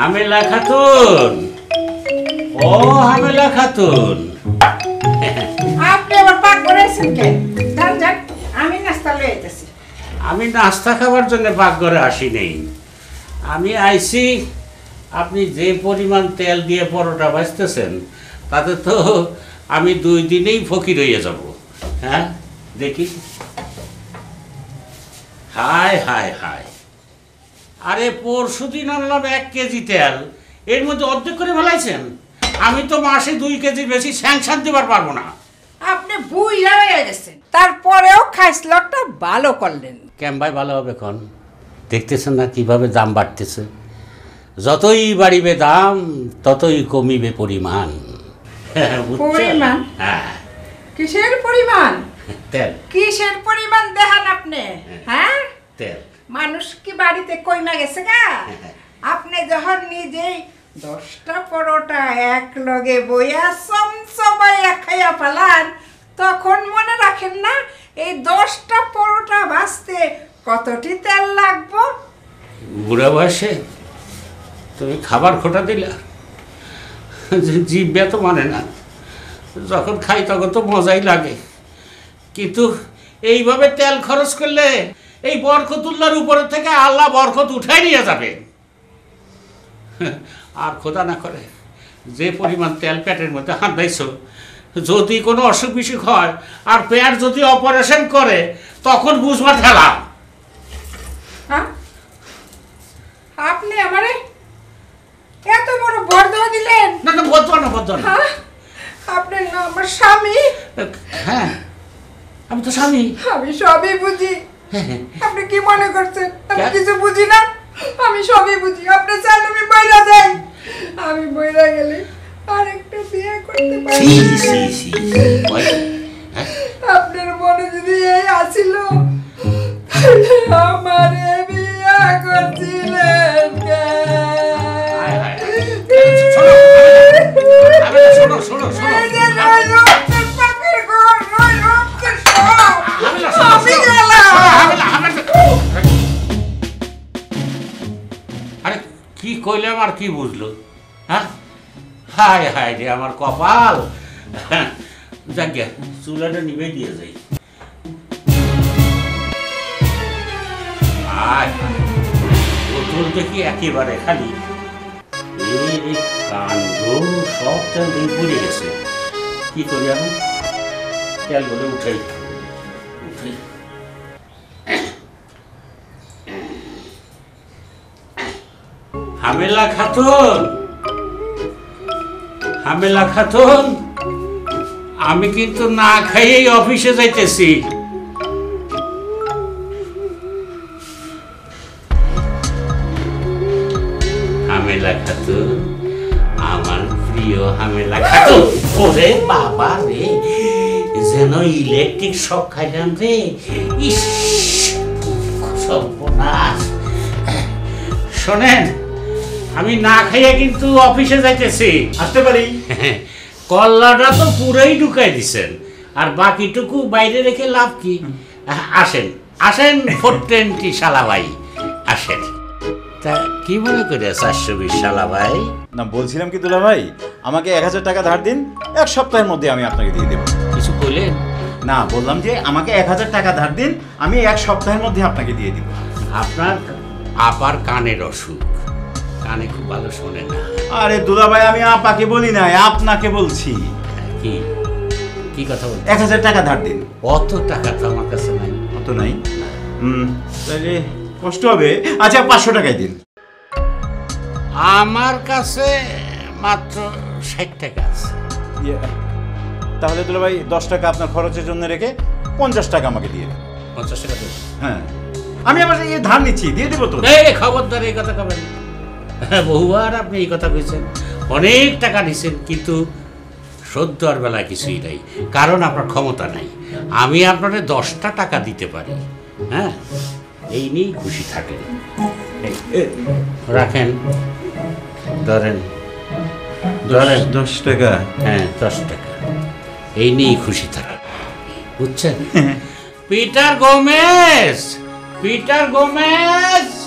হামেলা খাতুন। ও হামেলা খাতুন। আপনি আবার পাক করেছেন যান যান আমি নাস্তা লয়ে যেতেছি আমি নাস্তা খাবার জন্য পাকঘরে আসি নেই। আমি আইছি আপনি যে পরিমাণ তেল দিয়ে পরোটা ভাজতেছেন তাতে তো আমি দুই দিনেই ফকির হয়ে যাব। হ্যাঁ দেখি। হায় হায় হায়। আরে পরশু দিন আনলাম এক কেজি তেল। এর মধ্যে অর্ধেক করে ফেলাইছেন। আমি তো মাসে দুই কেজি বেশি স্যাংশন দিবার পারব না। আপনি বুইরা হয়ে গেছেন। তারপরেও খাইসলটটা ভালো করলেন। ক্যাম্বাই ভালো হবে এখন? দেখতেছেন না কীভাবে দাম বাড়তেছে? যতই বাড়িবে দাম ততই কমিবে পরিমাণ। হ্যাঁ, পরিমাণ? হ্যাঁ। কিসের পরিমাণ? তেল। কিসের পরিমাণ দেখান আপনি? হ্যাঁ? তেল। মানুষ কি বাড়িতে কইমা গেছে গা? আপনি যখন নিজেই দশটা পরোটা এক লগে বইয়া চমচমাইয়া খাইয়া পালান তখন মনে রাখেন না এই দশটা পরোটা ভাজতে কতটি তেল লাগবো? বুড়া বয়সে তুমি খাবার খোটা দিলা। জিভে তো মানে না। যখন খাই তখন তো মজাই লাগে। কিন্তু এইভাবে তেল খরচ করলে এই বরকতুল্লার উপরে থেকে আল্লাহ বরকত উঠাই নিয়ে যাবে। আর খোদা না করে যে পরিমাণ তেল প্যাটের মধ্যে হাত দিয়েছ যদি কোনো অসুখ বিসুখ হয় আর পেট যদি অপারেশন করে তখন বুঝবা ঠেলা। হ্যাঁ? আপনি আমারে এত বড় বর্ধ দিলেন। না না বদ্ধ না বদ্ধ না। হ্যাঁ? আপনি না আমার স্বামী। হ্যাঁ আমি তো স্বামী। আমি সবই বুঝি। আপনি কি মনে করছেন? আমি কিছু বুঝি না? আমি সবই বুঝি। আপনি চান আমি বইরা যাই আমি বইরা গেলে আরেকটা বিয়ে করতে পারি। হ্যাঁ? আপনার মনে যদি এই আসিল আমারে বিয়ে করছিলেন হায়, শোনো, শোনো, শোনো, কইলাম আর কি বুঝলো? হ্যাঁ? হায় হায় রে আমার কপাল। যাক চুলাটা নিভে দিয়ে যাই। আয় দেখি একেবারে খালি। সব তেল দিয়ে পড়ে গেছে। কি করি আমি? তেলগুলো উঠাই। উঠাই। হামেলা খাতুন। হামেলা খাতুন। আমি কিন্তু না খাইয়েই অফিসে যাইতেছি। হামেলা খাতুন, আমার প্রিয় হামেলা খাতুন। ওরে বাবা রে, যেন ইলেকট্রিক শক খাইলাম রে। ইস শোনেন আমি না খাইয়া কিন্তু অফিসে যাইতেছি। আসতে পারি। কল্লাটা তো পুরোই ঢুকাই দিছেন। আর বাকিটুকু বাইরে রেখে লাভ কি? আসেন আসেন ফোর টোয়েন্টি শালা ভাই আসেন। তা কি মনে করে চারশো বিশ শালা ভাই? না বলছিলাম কি দুলা ভাই আমাকে এক হাজার টাকা ধার দিন এক সপ্তাহের মধ্যে আমি আপনাকে দিয়ে দেবো। কিছু কইলেন? না বললাম যে আমাকে এক হাজার টাকা ধার দিন আমি এক সপ্তাহের মধ্যে আপনাকে দিয়ে দিব। আপনার আপার কানের অসুখ। কানে খুব ভালো শোনে না। আরে দুলা ভাই আমি আপাকে বলি না আপনাকে বলছি। কি? কি কথা বল এক হাজার টাকা ধার দিন। অত টাকা তো আমার কাছে নাই। অত নাই? হুম তাহলে কষ্ট হবে। আচ্ছা পাঁচশো টাকায় দিন। আমার কাছে মাত্র ষাট টাকা আছে। ইয়ে, তাহলে দুলা ভাই দশ টাকা আপনার খরচের জন্য রেখে পঞ্চাশ টাকা আমাকে দিয়ে দিন। পঞ্চাশ টাকা হ্যাঁ। আমি আবার এই ধার নিচ্ছি দিয়ে দেবো তো। এই খবরদার এই কথা কবেন? বহুবার আপনি এই কথা কইছেন অনেক টাকা নিছেন কিন্তু শোধ দেওয়ার বেলা কিছুই নাই। কারণ আপনার ক্ষমতা নাই। আমি আপনাকে দশটা টাকা দিতে পারি। হ্যাঁ? এই নিয়েই খুশি থাকেন রাখেন। ধরেন। ধরেন। দশ টাকা। হ্যাঁ দশ টাকা। এই নিয়েই খুশি থাকেন বুঝছেন? Peter Gomez! Peter Gomez!